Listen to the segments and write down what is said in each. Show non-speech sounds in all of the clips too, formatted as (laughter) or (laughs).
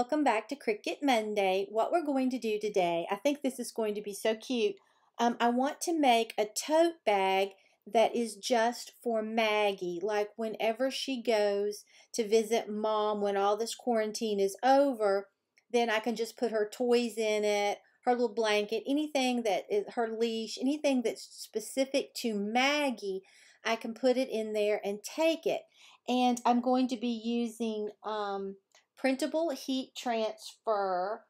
welcome back to Cricut Monday. What we're going to do today, I think this is going to be so cute. Um, I want to make a tote bag that is just for Maggie, like whenever she goes to visit mom when all this quarantine is over, then I can just put her toys in it, her little blanket, anything that is her leash, anything that's specific to Maggie, I can put it in there and take it. And I'm going to be using um, printable heat transfer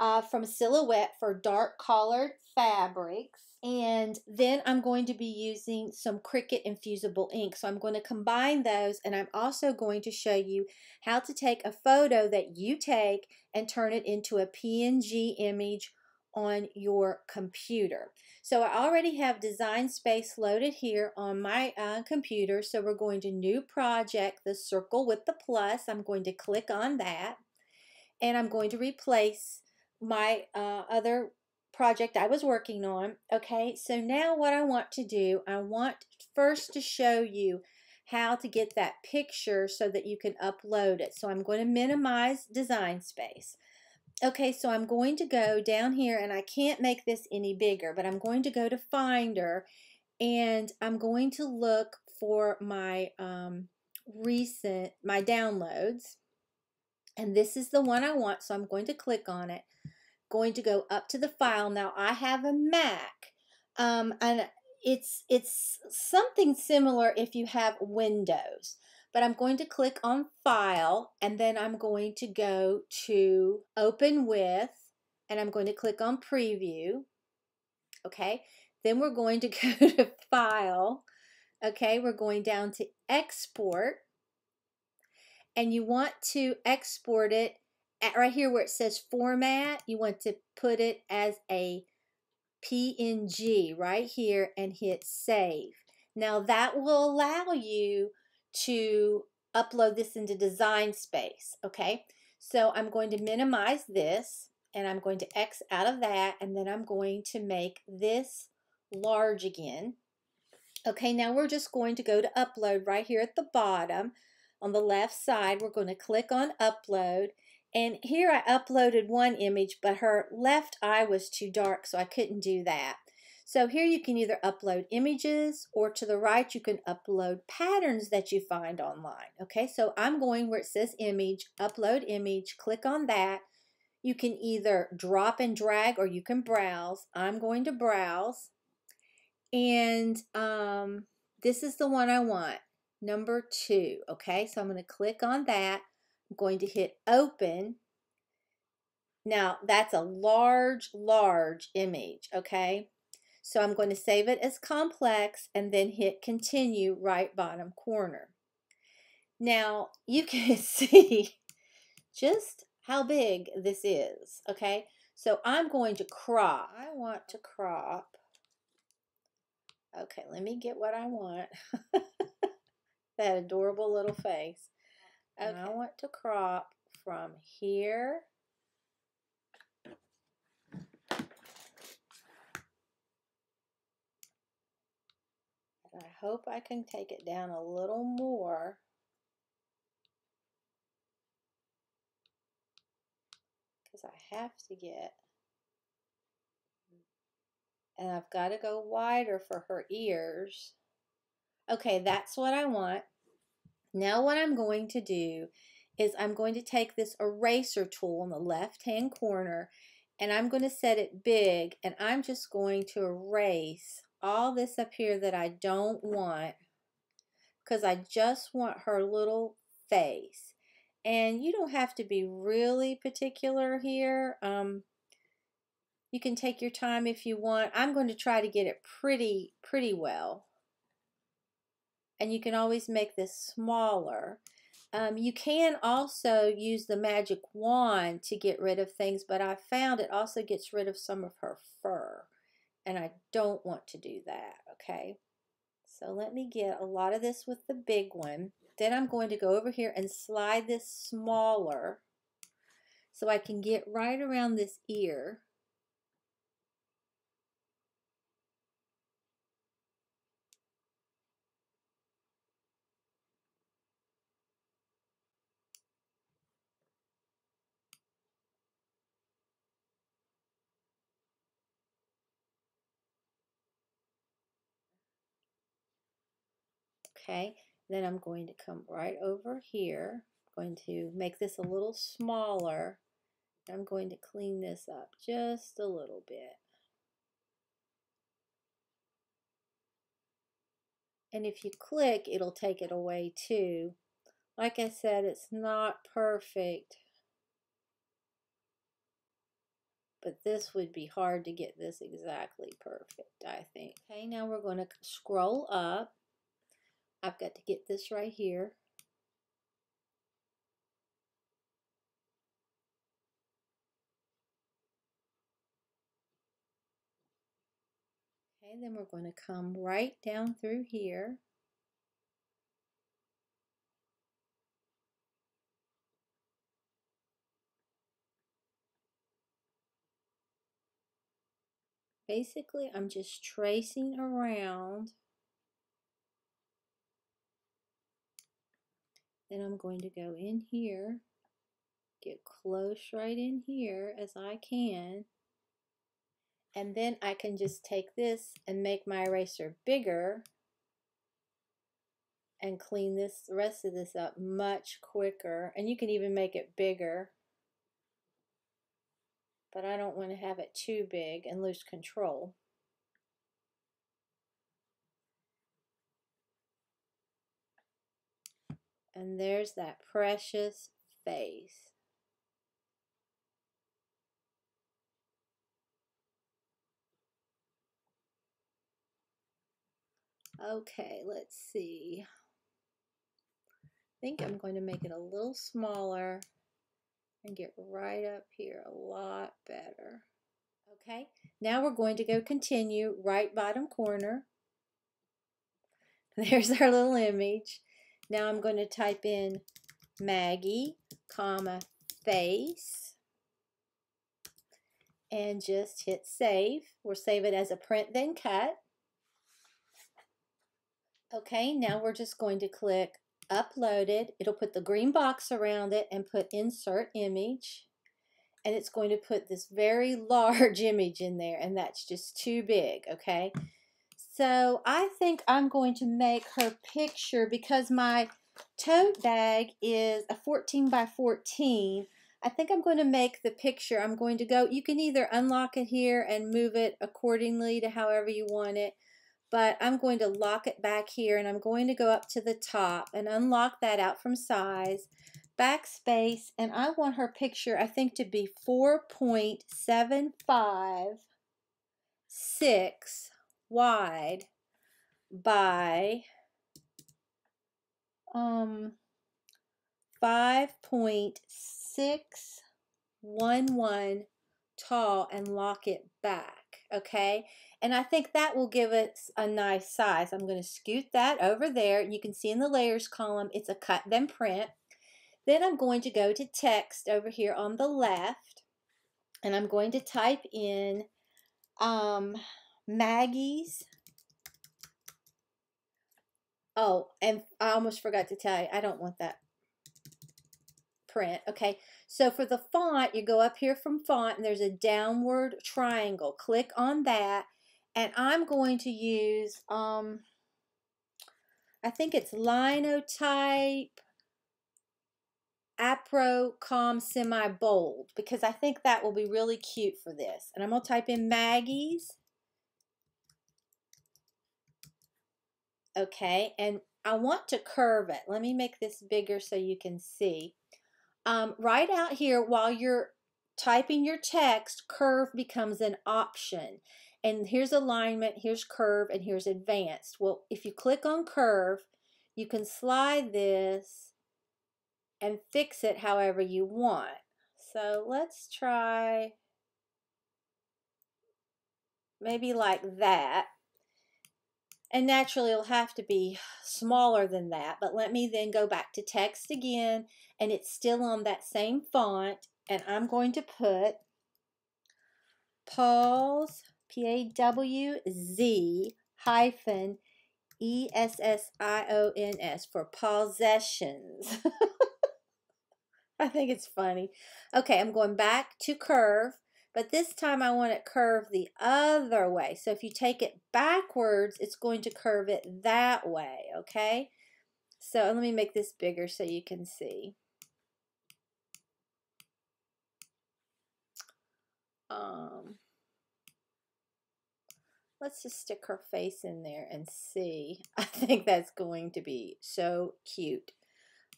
uh, from Silhouette for dark colored fabrics. And then I'm going to be using some Cricut infusible ink. So I'm going to combine those and I'm also going to show you how to take a photo that you take and turn it into a PNG image on your computer. So I already have Design Space loaded here on my uh, computer. So we're going to New Project, the circle with the plus. I'm going to click on that. And I'm going to replace my uh, other project I was working on. Okay, so now what I want to do, I want first to show you how to get that picture so that you can upload it. So I'm going to minimize Design Space. Okay, so I'm going to go down here and I can't make this any bigger, but I'm going to go to Finder and I'm going to look for my um, recent, my downloads. And this is the one I want, so I'm going to click on it. Going to go up to the file. Now I have a Mac, um, and it's it's something similar if you have Windows but I'm going to click on File and then I'm going to go to Open With and I'm going to click on Preview. Okay, then we're going to (laughs) go to File. Okay, we're going down to Export and you want to export it right here where it says Format. You want to put it as a PNG right here and hit Save. Now that will allow you to upload this into design space, okay? So I'm going to minimize this and I'm going to X out of that and then I'm going to make this large again. Okay, now we're just going to go to upload right here at the bottom. On the left side, we're going to click on upload. And here I uploaded one image, but her left eye was too dark, so I couldn't do that. So here you can either upload images or to the right you can upload patterns that you find online. Okay, so I'm going where it says image, upload image, click on that. You can either drop and drag or you can browse. I'm going to browse. And um, this is the one I want, number two. Okay, so I'm going to click on that. I'm going to hit open. Now that's a large, large image, okay? So I'm going to save it as complex and then hit continue right bottom corner. Now you can (laughs) see just how big this is, okay? So I'm going to crop. I want to crop. Okay, let me get what I want. (laughs) that adorable little face. Okay. And I want to crop from here I hope I can take it down a little more. Because I have to get, and I've got to go wider for her ears. Okay, that's what I want. Now what I'm going to do is I'm going to take this eraser tool in the left hand corner and I'm going to set it big and I'm just going to erase all this up here that I don't want because I just want her little face. And you don't have to be really particular here. Um, you can take your time if you want. I'm going to try to get it pretty, pretty well. And you can always make this smaller. Um, you can also use the magic wand to get rid of things, but I found it also gets rid of some of her fur and I don't want to do that, okay? So let me get a lot of this with the big one. Then I'm going to go over here and slide this smaller so I can get right around this ear. Okay, then I'm going to come right over here. I'm going to make this a little smaller. I'm going to clean this up just a little bit. And if you click, it'll take it away too. Like I said, it's not perfect. But this would be hard to get this exactly perfect, I think. Okay, now we're going to scroll up. I've got to get this right here. Okay, then we're going to come right down through here. Basically, I'm just tracing around. Then I'm going to go in here, get close right in here as I can. And then I can just take this and make my eraser bigger and clean this rest of this up much quicker. And you can even make it bigger. But I don't want to have it too big and lose control. And there's that precious face. Okay, let's see. I think I'm going to make it a little smaller and get right up here a lot better. Okay, now we're going to go continue right bottom corner. (laughs) There's our little image. Now I'm going to type in Maggie, comma, face, and just hit save. We'll save it as a print then cut. Okay, now we're just going to click uploaded. It'll put the green box around it and put insert image. And it's going to put this very (laughs) large image in there and that's just too big, okay? So I think I'm going to make her picture because my tote bag is a 14 by 14. I think I'm going to make the picture. I'm going to go, you can either unlock it here and move it accordingly to however you want it but I'm going to lock it back here and I'm going to go up to the top and unlock that out from size, backspace, and I want her picture, I think, to be 4.75 6 wide by um 5.611 tall and lock it back okay and I think that will give us a nice size. I'm going to scoot that over there. You can see in the layers column, it's a cut then print. Then I'm going to go to text over here on the left, and I'm going to type in um, Maggie's. Oh, and I almost forgot to tell you, I don't want that print. Okay, so for the font, you go up here from font, and there's a downward triangle. Click on that, and I'm going to use, um, I think it's Linotype Apro Com Semi Bold because I think that will be really cute for this. And I'm going to type in Maggie's. Okay, and I want to curve it. Let me make this bigger so you can see. Um, right out here, while you're typing your text, curve becomes an option and here's alignment, here's curve, and here's advanced. Well, if you click on curve, you can slide this and fix it however you want. So let's try maybe like that. And naturally it'll have to be smaller than that, but let me then go back to text again, and it's still on that same font, and I'm going to put pause P-A-W-Z hyphen E-S-S-I-O-N-S for possessions. (laughs) I think it's funny. Okay, I'm going back to curve. But this time I want it curved the other way. So if you take it backwards, it's going to curve it that way, okay? So let me make this bigger so you can see. Um, let's just stick her face in there and see. (laughs) I think that's going to be so cute.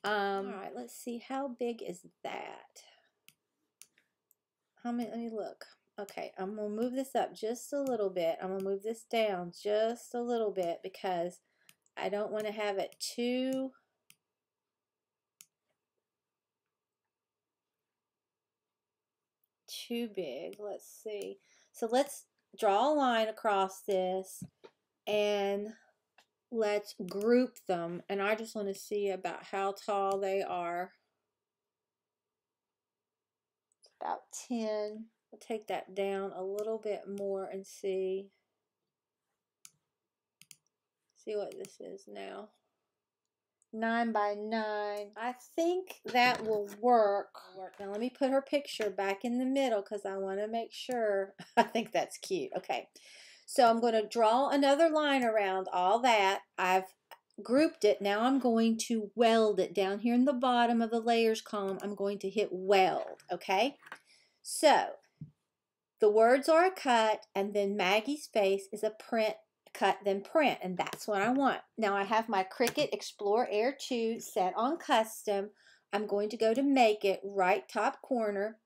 Um, all right, let's see. How big is that? How many? Let me look. Okay, I'm going to move this up just a little bit. I'm going to move this down just a little bit because I don't want to have it too too big. Let's see. So let's draw a line across this and let's group them. And I just want to see about how tall they are. About 10. We'll take that down a little bit more and see. See what this is now. 9 by 9. I think that will work. Now let me put her picture back in the middle because I want to make sure. (laughs) I think that's cute. Okay. So I'm going to draw another line around all that. I've grouped it. Now I'm going to weld it down here in the bottom of the layers column. I'm going to hit weld. Okay. So the words are a cut and then Maggie's face is a print cut, then print, and that's what I want. Now I have my Cricut Explore Air 2 set on custom. I'm going to go to make it right top corner.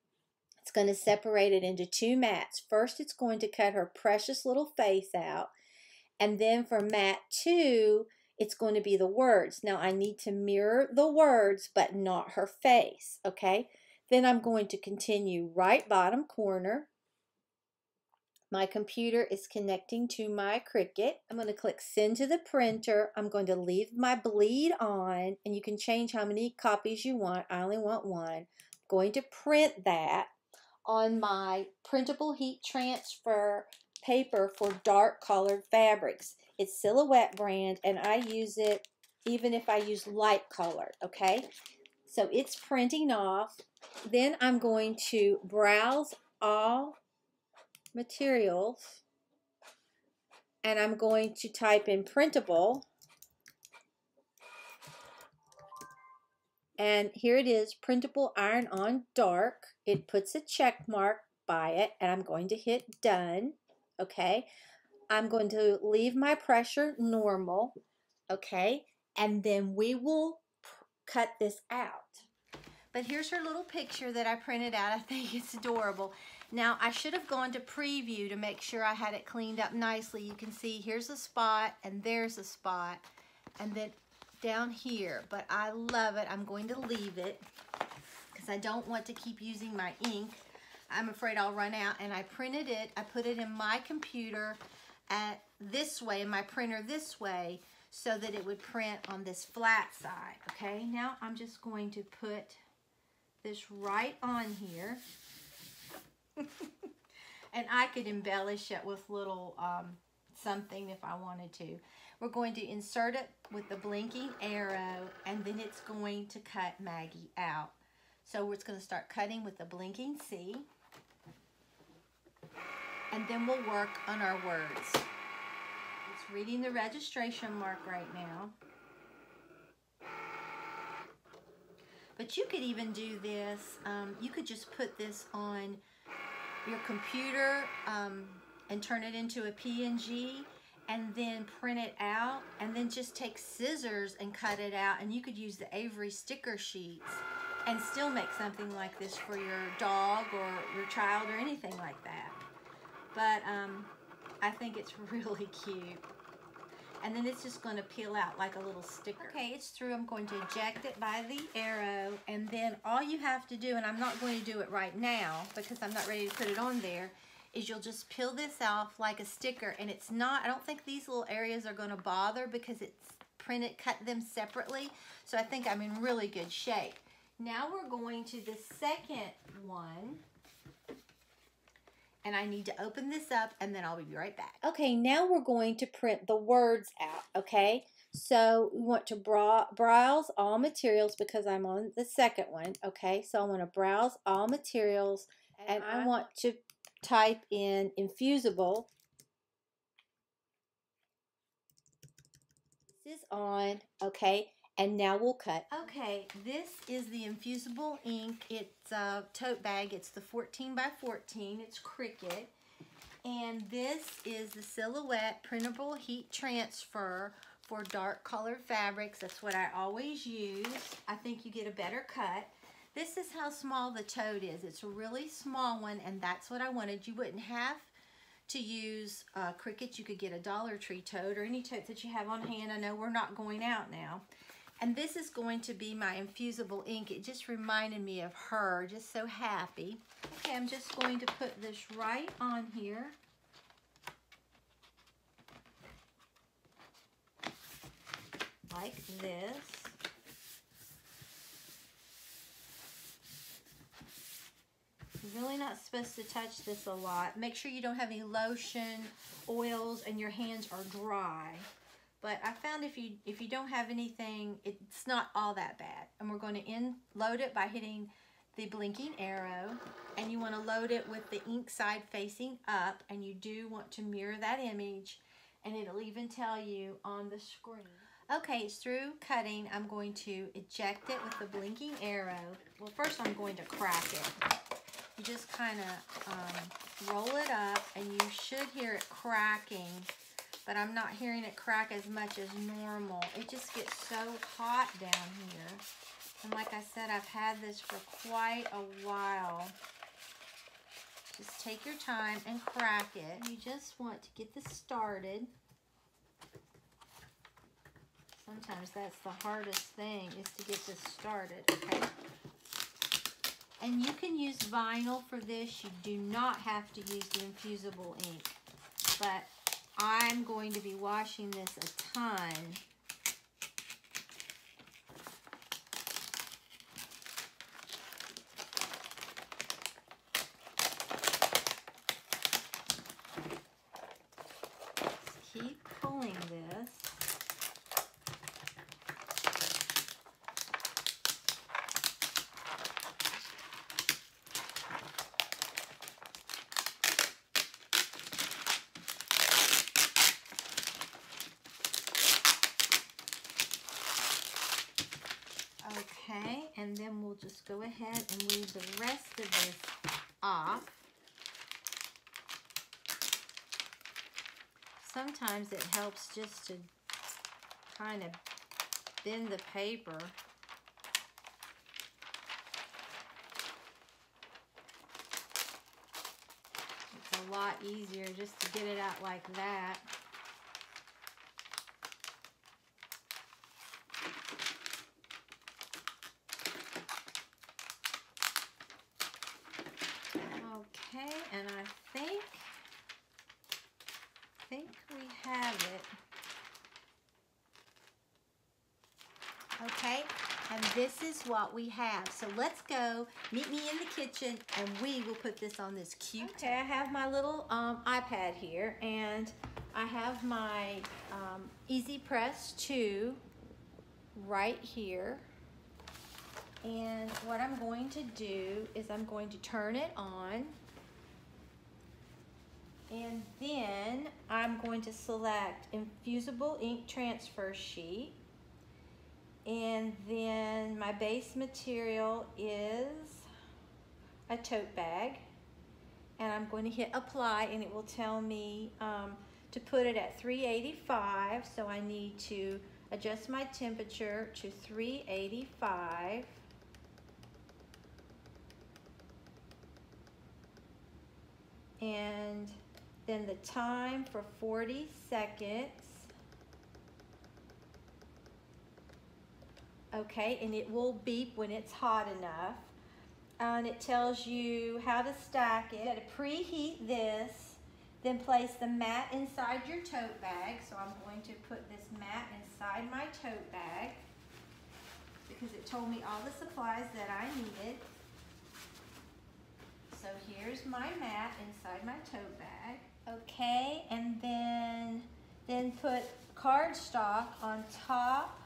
It's going to separate it into two mats. First, it's going to cut her precious little face out. And then for mat 2, it's going to be the words. Now I need to mirror the words, but not her face, okay? Then I'm going to continue right bottom corner. My computer is connecting to my Cricut. I'm going to click send to the printer. I'm going to leave my bleed on and you can change how many copies you want. I only want one. I'm going to print that on my printable heat transfer paper for dark colored fabrics. It's Silhouette brand and I use it even if I use light colored, okay? So it's printing off. Then I'm going to browse all materials and I'm going to type in printable and here it is printable iron on dark it puts a check mark by it and I'm going to hit done okay I'm going to leave my pressure normal okay and then we will cut this out but here's her little picture that I printed out I think it's adorable now, I should have gone to preview to make sure I had it cleaned up nicely. You can see here's a spot and there's a spot and then down here. But I love it. I'm going to leave it because I don't want to keep using my ink. I'm afraid I'll run out. And I printed it. I put it in my computer at this way, in my printer this way, so that it would print on this flat side. Okay, now I'm just going to put this right on here. (laughs) and I could embellish it with little um, something if I wanted to. We're going to insert it with the blinking arrow and then it's going to cut Maggie out. So it's going to start cutting with the blinking C and then we'll work on our words. It's reading the registration mark right now. But you could even do this, um, you could just put this on your computer um, and turn it into a PNG and then print it out and then just take scissors and cut it out and you could use the Avery sticker sheets and still make something like this for your dog or your child or anything like that. But um, I think it's (laughs) really cute and then it's just going to peel out like a little sticker. Okay, it's through. I'm going to eject it by the arrow, and then all you have to do, and I'm not going to do it right now because I'm not ready to put it on there, is you'll just peel this off like a sticker, and it's not, I don't think these little areas are going to bother because it's printed, cut them separately, so I think I'm in really good shape. Now we're going to the second one and I need to open this up and then I'll be right back. Okay, now we're going to print the words out, okay? So we want to browse all materials because I'm on the second one, okay? So I want to browse all materials and I want to type in infusible. This is on, okay, and now we'll cut. Okay, this is the infusible ink. It's a tote bag. It's the 14 by 14. It's Cricut. And this is the Silhouette Printable Heat Transfer for dark colored fabrics. That's what I always use. I think you get a better cut. This is how small the tote is. It's a really small one, and that's what I wanted. You wouldn't have to use uh, Cricut. You could get a Dollar Tree tote or any tote that you have on hand. I know we're not going out now. And this is going to be my infusible ink. It just reminded me of her, just so happy. Okay, I'm just going to put this right on here. Like this. You're really not supposed to touch this a lot. Make sure you don't have any lotion, oils, and your hands are dry. But I found if you if you don't have anything, it's not all that bad. And we're going to load it by hitting the blinking arrow. And you want to load it with the ink side facing up. And you do want to mirror that image. And it'll even tell you on the screen. Okay, it's through cutting. I'm going to eject it with the blinking arrow. Well, first I'm going to crack it. You just kind of um, roll it up and you should hear it cracking but I'm not hearing it crack as much as normal. It just gets so hot down here. And like I said, I've had this for quite a while. Just take your time and crack it. You just want to get this started. Sometimes that's the hardest thing is to get this started, okay? And you can use vinyl for this. You do not have to use the infusible ink. But I'm going to be washing this a ton. keep pulling this. Okay, and then we'll just go ahead and leave the rest of this off. Sometimes it helps just to kind of bend the paper. It's a lot easier just to get it out like that. Okay, and I think, think we have it. Okay, and this is what we have. So let's go, meet me in the kitchen, and we will put this on this cute. Okay, I have my little um, iPad here, and I have my um, Easy Press 2 right here. And what I'm going to do is I'm going to turn it on. And then I'm going to select infusible ink transfer sheet. And then my base material is a tote bag. And I'm going to hit apply and it will tell me um, to put it at 385. So I need to adjust my temperature to 385. and then the time for 40 seconds. Okay, and it will beep when it's hot enough. And it tells you how to stack it. You gotta preheat this, then place the mat inside your tote bag. So I'm going to put this mat inside my tote bag because it told me all the supplies that I needed. So here's my mat inside my tote bag. Okay, and then, then put cardstock on top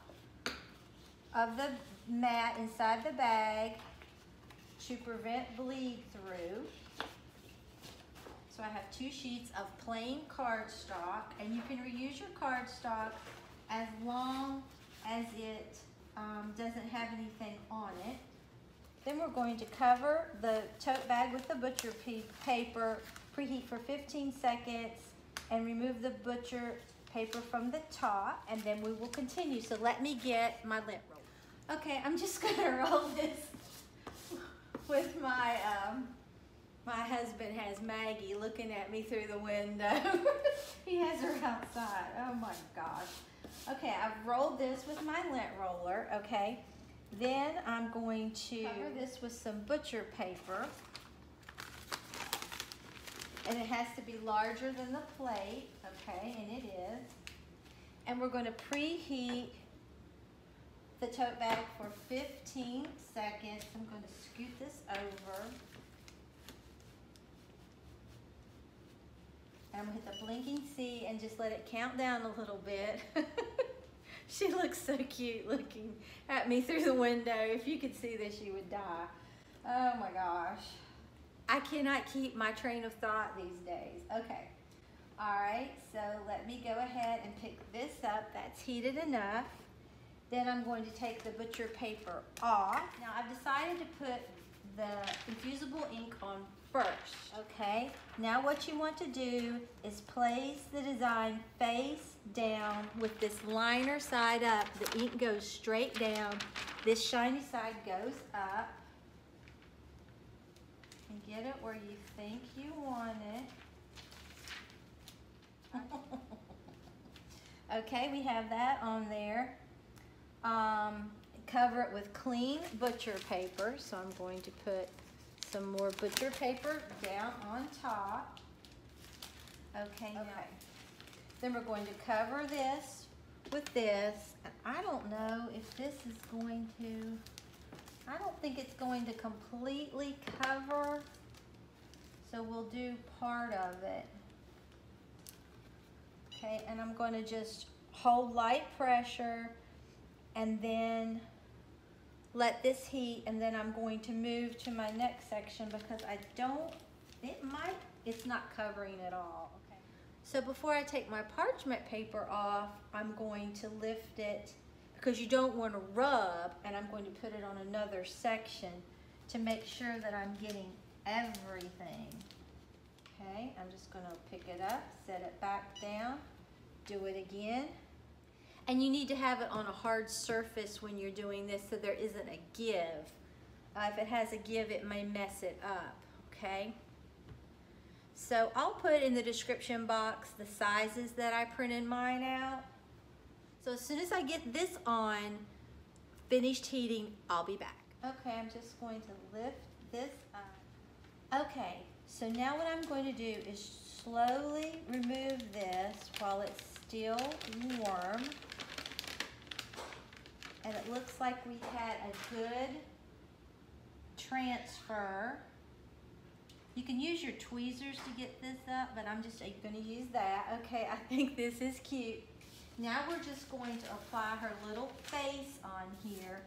of the mat inside the bag to prevent bleed through. So I have two sheets of plain cardstock, and you can reuse your cardstock as long as it um, doesn't have anything on it. Then we're going to cover the tote bag with the butcher paper, preheat for 15 seconds, and remove the butcher paper from the top, and then we will continue. So let me get my lint roller. Okay, I'm just (laughs) gonna roll this with my, um, my husband has Maggie looking at me through the window. (laughs) he has her outside, oh my gosh. Okay, I've rolled this with my lint roller, okay? Then I'm going to cover this with some butcher paper. And it has to be larger than the plate, okay, and it is. And we're going to preheat the tote bag for 15 seconds. I'm going to scoot this over. And I'm going to hit the blinking C and just let it count down a little bit. (laughs) she looks so cute looking at me through the window. If you could see this, you would die. Oh my gosh. I cannot keep my train of thought these days. Okay. All right, so let me go ahead and pick this up. That's heated enough. Then I'm going to take the butcher paper off. Now I've decided to put the infusible ink on first, okay? Now what you want to do is place the design face down with this liner side up. The ink goes straight down. This shiny side goes up. And get it where you think you want it. (laughs) okay, we have that on there. Um, cover it with clean butcher paper. So I'm going to put some more butcher paper down on top. Okay, okay. Now, then we're going to cover this with this. I don't know if this is going to, I don't think it's going to completely cover. So we'll do part of it. Okay, and I'm going to just hold light pressure and then let this heat and then I'm going to move to my next section because I don't, it might, it's not covering at all. Okay. So before I take my parchment paper off, I'm going to lift it because you don't want to rub and I'm going to put it on another section to make sure that I'm getting everything. Okay, I'm just going to pick it up, set it back down, do it again. And you need to have it on a hard surface when you're doing this so there isn't a give. Uh, if it has a give, it may mess it up, okay? So I'll put in the description box the sizes that I printed mine out. So as soon as I get this on, finished heating, I'll be back. Okay, I'm just going to lift this up. Okay, so now what I'm going to do is slowly remove this while it's still warm and it looks like we had a good transfer. You can use your tweezers to get this up, but I'm just going to use that. Okay, I think this is cute. Now we're just going to apply her little face on here,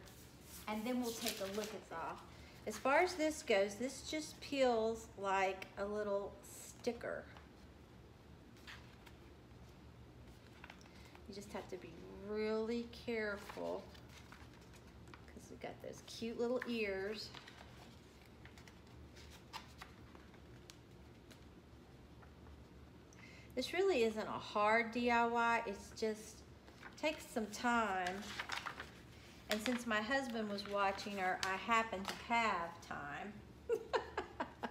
and then we'll take a look at off. As far as this goes, this just peels like a little sticker. You just have to be really careful because we've got those cute little ears. This really isn't a hard DIY, it's just takes some time. And since my husband was watching her, I happen to have time. (laughs)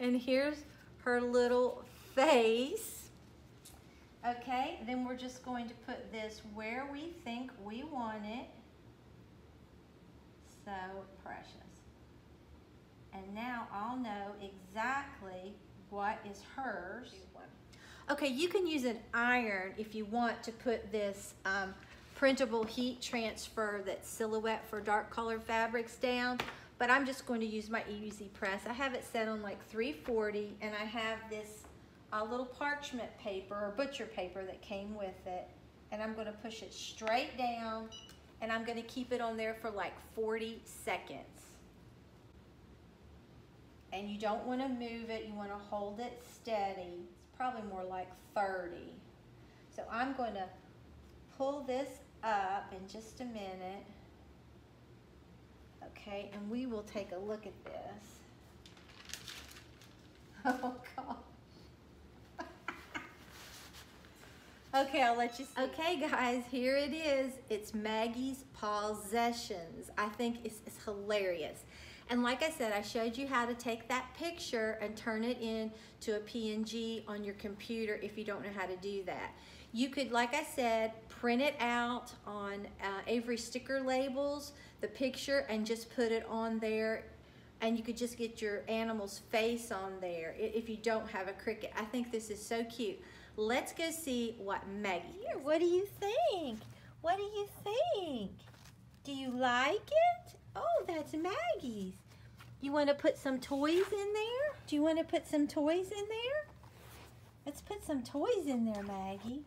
and here's her little face. Okay, then we're just going to put this where we think we want it so precious. And now I'll know exactly what is hers. Okay, you can use an iron if you want to put this um, printable heat transfer that silhouette for dark colored fabrics down, but I'm just going to use my easy press. I have it set on like 340 and I have this uh, little parchment paper or butcher paper that came with it and I'm going to push it straight down and I'm gonna keep it on there for like 40 seconds. and you don't want to move it. You want to hold it steady. Probably more like 30. So I'm going to pull this up in just a minute. Okay, and we will take a look at this. (laughs) Oh, God. (laughs) Okay, I'll let you see. Okay, guys, here it is. It's Maggie's Possessions. I think it's, it's, hilarious. And like I said, I showed you how to take that picture and turn it into a PNG on your computer if you don't know how to do that. You could, like I said, print it out on uh, Avery sticker labels, the picture, and just put it on there and you could just get your animal's face on there if you don't have a Cricut. I think this is so cute. Let's go see what Maggie Here, what do you think? What do you think? Do you like it? Oh, that's Maggie's. You want to put some toys in there? Do you want to put some toys in there? Let's put some toys in there, Maggie.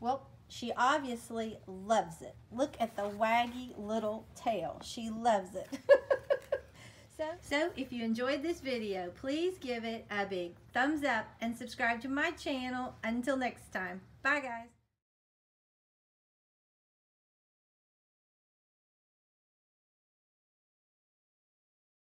Well, she obviously loves it. Look at the waggy little tail. She loves it. (laughs) so, so if you enjoyed this video, please give it a big thumbs up and subscribe to my channel. Until next time. Bye, guys.